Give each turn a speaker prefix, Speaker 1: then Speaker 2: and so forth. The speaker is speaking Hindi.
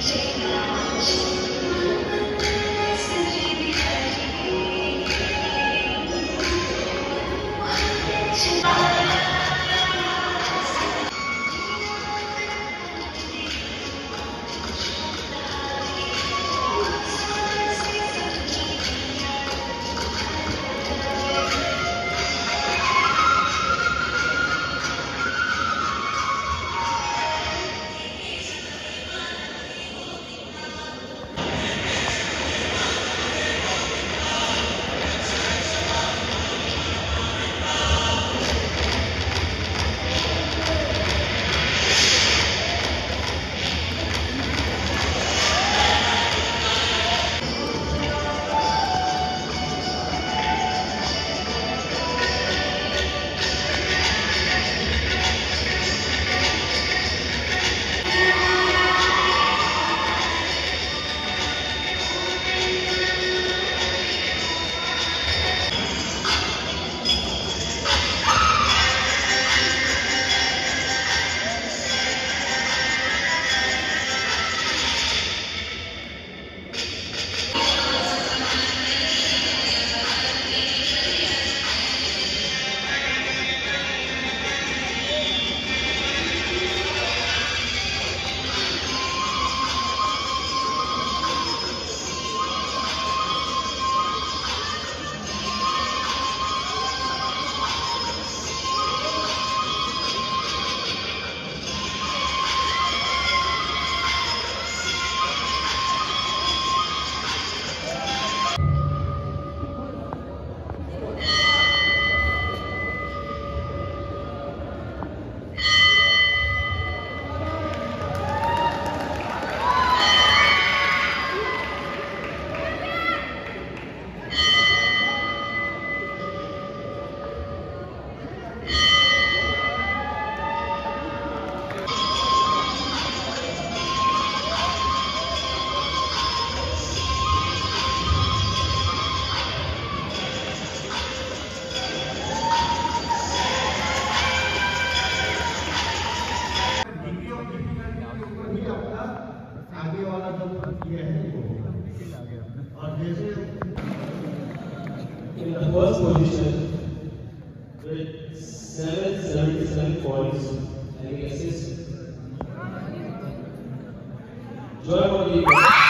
Speaker 1: Jesus. भी अपना आगे वाला जो ये है वो और जैसे
Speaker 2: in the first position with 777 points and assists Joy for the